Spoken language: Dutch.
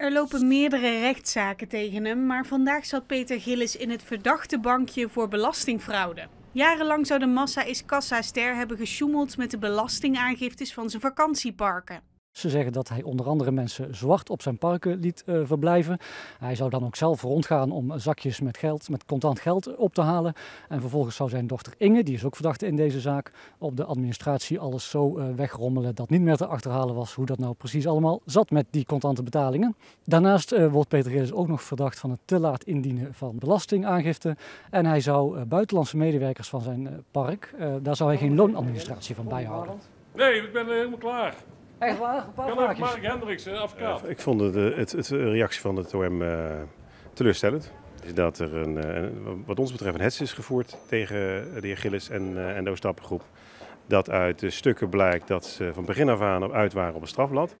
Er lopen meerdere rechtszaken tegen hem, maar vandaag zat Peter Gillis in het verdachte bankje voor belastingfraude. Jarenlang zou de massa is Kassa-ster hebben gesjoemeld met de belastingaangiftes van zijn vakantieparken. Ze zeggen dat hij onder andere mensen zwart op zijn parken liet uh, verblijven. Hij zou dan ook zelf rondgaan om zakjes met geld, met contant geld op te halen. En vervolgens zou zijn dochter Inge, die is ook verdachte in deze zaak, op de administratie alles zo uh, wegrommelen dat niet meer te achterhalen was hoe dat nou precies allemaal zat met die contante betalingen. Daarnaast uh, wordt Peter Gillis ook nog verdacht van het te laat indienen van belastingaangifte. En hij zou buitenlandse medewerkers van zijn park, daar zou hij geen loonadministratie van bijhouden. Nee, ik ben helemaal klaar. Echt waar? Een paar Kan Mark Hendricks, advocaat. ik vond het, het, het, reactie van het OM uh, teleurstellend. Is dat er een, een, wat ons betreft een hets is gevoerd tegen de heer Gillis en, uh, en de Oostappengroep. Dat uit de stukken blijkt dat ze van begin af aan uit waren op een strafblad.